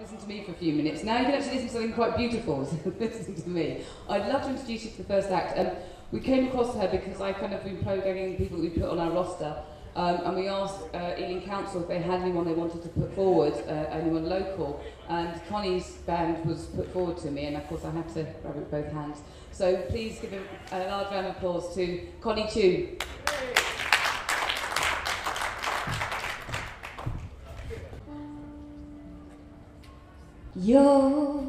listen to me for a few minutes. Now you can actually listen to something quite beautiful, listen to me. I'd love to introduce you to the first act. Um, we came across her because I kind of been programming people we put on our roster, um, and we asked uh, Ealing Council if they had anyone they wanted to put forward, uh, anyone local, and Connie's band was put forward to me, and of course I have to grab it with both hands. So please give a, a large round of applause to Connie Chiu. Your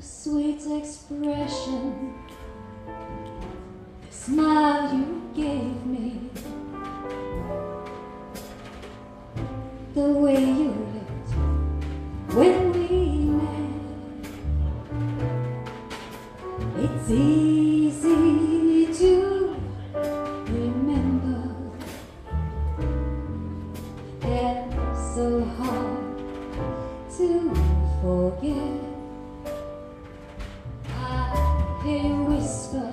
sweet expression, the smile you gave me, the way you looked when we met. It's easy to remember and so hard to forget. I hear whisper,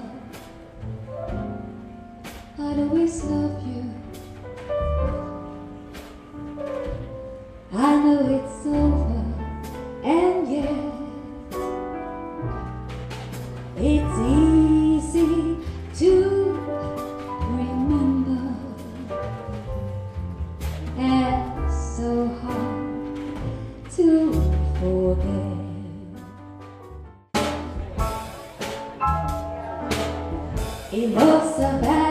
In Los Savannah,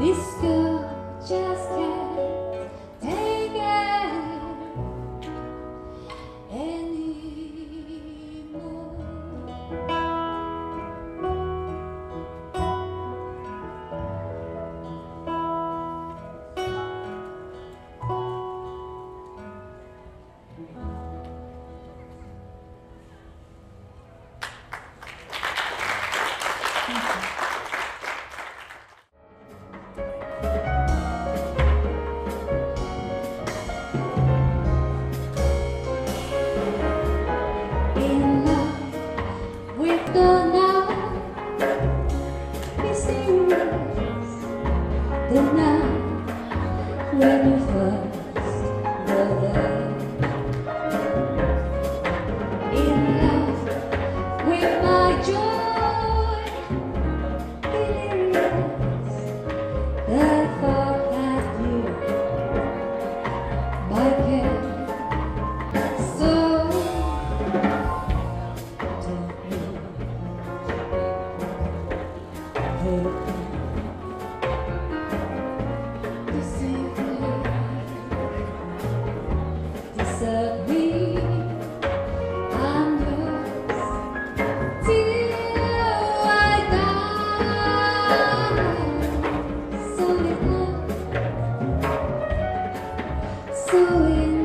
This girl just can't. now when you first were there. going